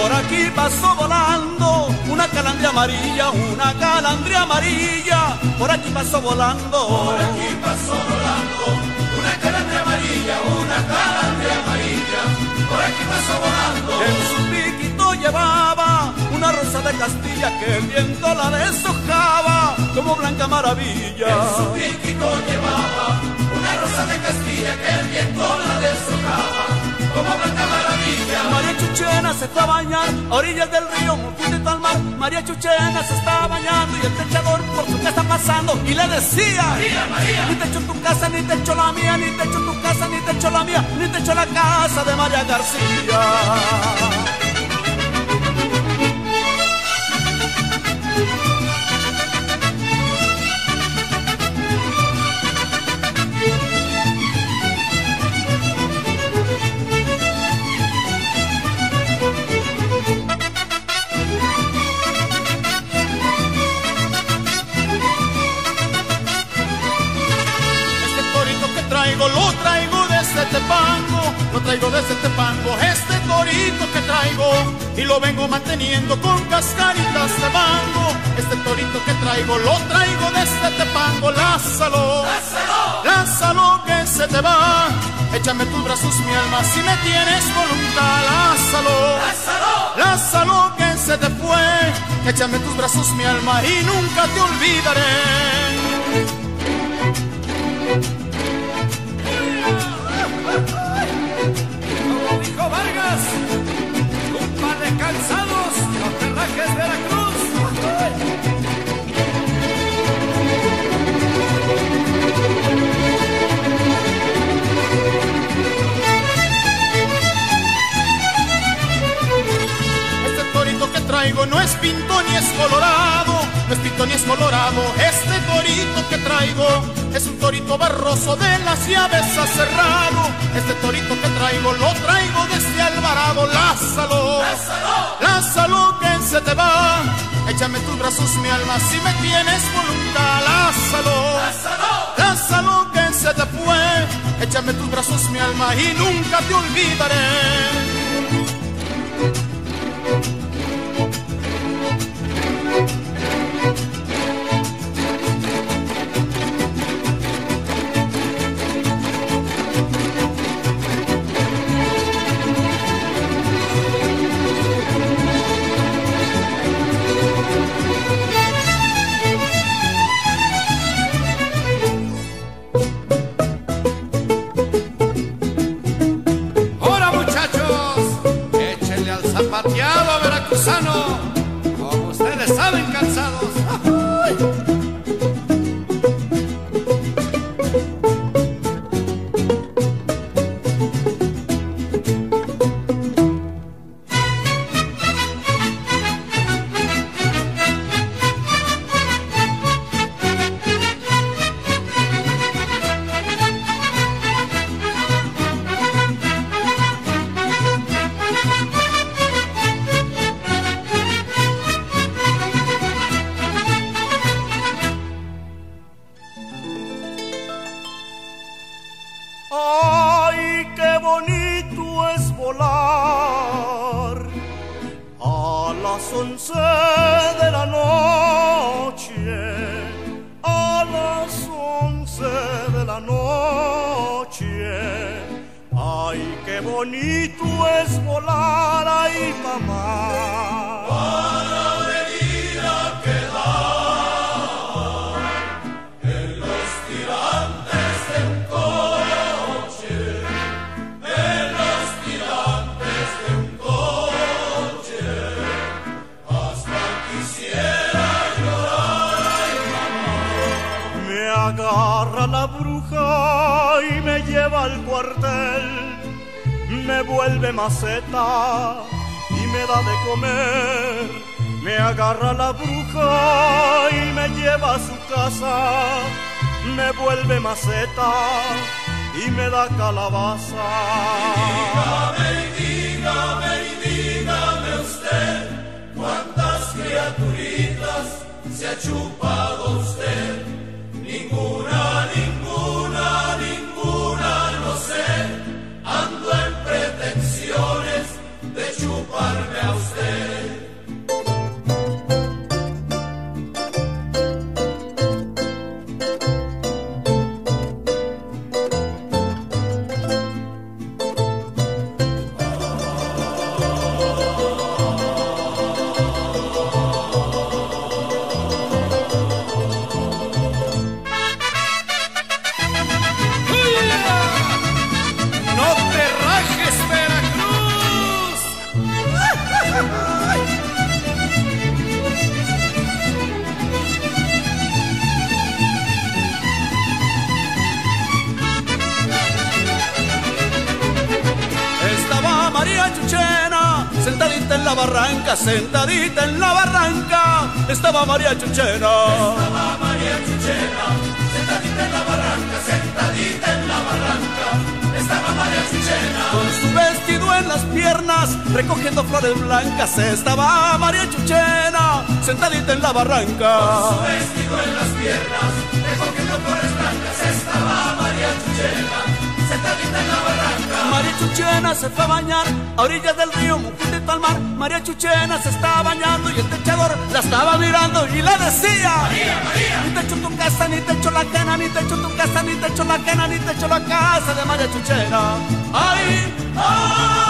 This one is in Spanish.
Por aquí pasó volando una calandria amarilla, una calandria amarilla. Por aquí pasó volando. Por aquí pasó volando una calandria amarilla, una calandria amarilla. Por aquí pasó volando. En su piquito llevaba una rosa de Castilla que el viento la deshojaba como blanca maravilla. En su llevaba una rosa de Castilla que el viento la deshojaba como blanca maravilla. María Chuchena se está bañando a orillas del río, junto al mar. María Chuchena se está bañando y el techador por su casa pasando y le decía: María, María, ni te echo tu casa, ni te echo la mía, ni te echo tu casa, ni te echo la mía, ni te echo la casa de María García. Lo traigo desde Tepango. Este torito que traigo y lo vengo manteniendo con cascaritas de mango. Este torito que traigo lo traigo desde Tepango. Lázalo, Lázalo, Lázalo que se te va. Échame tus brazos, mi alma, si me tienes voluntad. Lázalo, Lázalo, Lázalo que se te fue. Échame tus brazos, mi alma, y nunca te olvidaré. Pinto ni es colorado, no es pinto ni es colorado. Este torito que traigo es un torito barroso de las llaves cerrado. Este torito que traigo lo traigo desde Alvarado. Lázalo, Lázalo, Lázalo que se te va. Échame tus brazos, mi alma, si me tienes voluntad. Lázalo, Lázalo, Lázalo que se te fue. Échame tus brazos, mi alma, y nunca te olvidaré. Once de la noche, a las once de la noche. Ay, qué bonito es volar, ay mamá. Agarra la bruja y me lleva al cuartel, me vuelve maceta y me da de comer. Me agarra la bruja y me lleva a su casa, me vuelve maceta y me da calabaza. Dígame y dígame dígame usted cuántas criaturitas se ha chupado usted. ninguna Sentadita en la barranca, sentadita en la barranca, estaba María Chuchena. Estaba María Chuchena, sentadita en la barranca, sentadita en la barranca, estaba María Chuchena. Con su vestido en las piernas, recogiendo flores blancas, estaba María Chuchena, sentadita en la barranca. Con su vestido en las piernas, recogiendo flores blancas, estaba María Chuchena sentadita en la barranca. Chuchena se fue a bañar a orillas del río, junto al mar. María Chuchena se estaba bañando y el techador la estaba mirando y le decía: María, María, ni te echo tu casa, ni te echo la cana, ni te echo tu casa, ni te echo la cana, ni te echo la casa de María Chuchena. ¡Ay! ¡Ay!